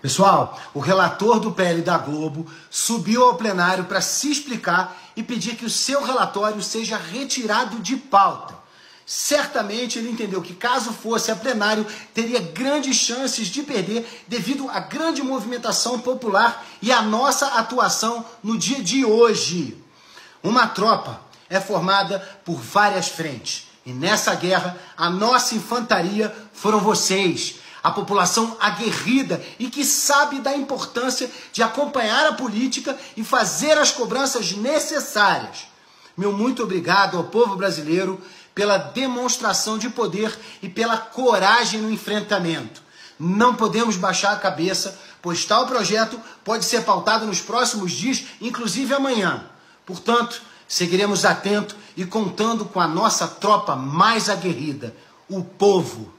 Pessoal, o relator do PL da Globo subiu ao plenário para se explicar e pedir que o seu relatório seja retirado de pauta. Certamente ele entendeu que, caso fosse a plenário, teria grandes chances de perder devido à grande movimentação popular e à nossa atuação no dia de hoje. Uma tropa é formada por várias frentes. E nessa guerra, a nossa infantaria foram vocês, a população aguerrida e que sabe da importância de acompanhar a política e fazer as cobranças necessárias. Meu muito obrigado ao povo brasileiro pela demonstração de poder e pela coragem no enfrentamento. Não podemos baixar a cabeça, pois tal projeto pode ser pautado nos próximos dias, inclusive amanhã. Portanto, seguiremos atento e contando com a nossa tropa mais aguerrida, o povo.